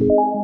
you